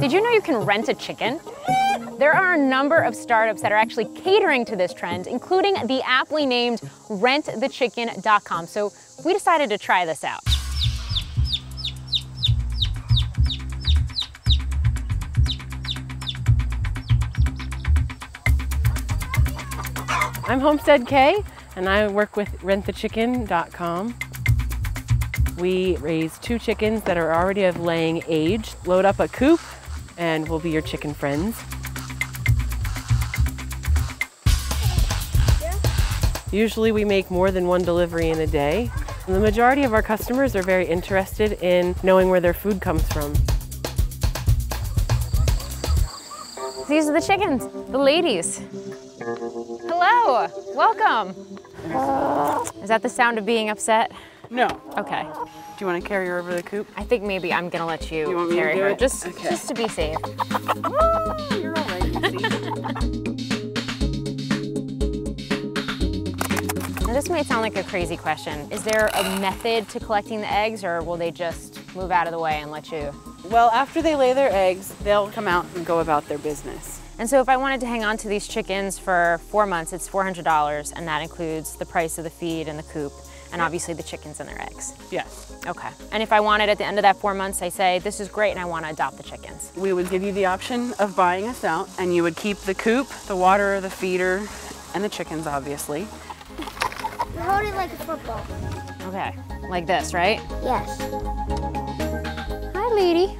Did you know you can rent a chicken? There are a number of startups that are actually catering to this trend, including the aptly named rentthechicken.com. So we decided to try this out. I'm Homestead Kay, and I work with rentthechicken.com. We raise two chickens that are already of laying age, load up a coop, and we'll be your chicken friends. Usually we make more than one delivery in a day. The majority of our customers are very interested in knowing where their food comes from. These are the chickens, the ladies. Hello, welcome. Is that the sound of being upset? No. Okay. Do you want to carry her over the coop? I think maybe I'm gonna let you, You want me to carry her, it? just Okay. just to be safe. You're all right, Now, this might sound like a crazy question. Is there a method to collecting the eggs, or will they just move out of the way and let you? well, after they lay their eggs, they'll come out and go about their business. And so, if I wanted to hang on to these chickens for four months, it's $400, and that includes the price of the feed and the coop, and obviously the chickens and their eggs. Yes. Okay. And if I wanted at the end of that four months, I say, this is great, and I want to adopt the chickens. We would give you the option of buying us out, and you would keep the coop, the water, the feeder, and the chickens, obviously. You hold it like a football. Okay. Like this, right? Yes. Hi, lady.